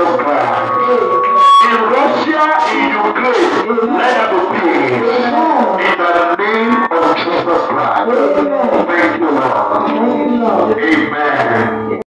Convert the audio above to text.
In Russia, in Ukraine, let there be peace. In the name of Jesus Christ.